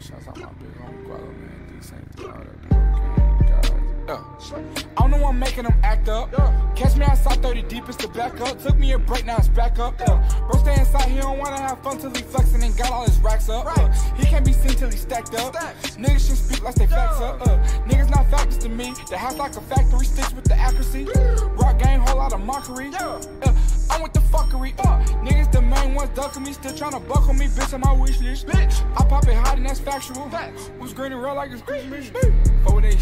Shouts out my big homie Gualo, man. D Saint, all that, man. Guys. Yeah. I'm the one making them act up. Catch me outside 30 deep, it's the back up. Took me a break, now it's back up. Yeah. Bro, stay inside, he don't wanna have fun till he flexing and got all his racks up. Uh, he can't be seen till he stacked up. Niggas should speak like they facts up. Uh, niggas not factors to me. The house like a factory, sticks with the accuracy. Rock game, whole lot of mockery. Uh, I'm with the fuckery. Uh, niggas the main ones ducking me, still tryna buckle me, bitch on my wish list. Bitch, that's factual. Who's green and red like it's Christmas? Oh, they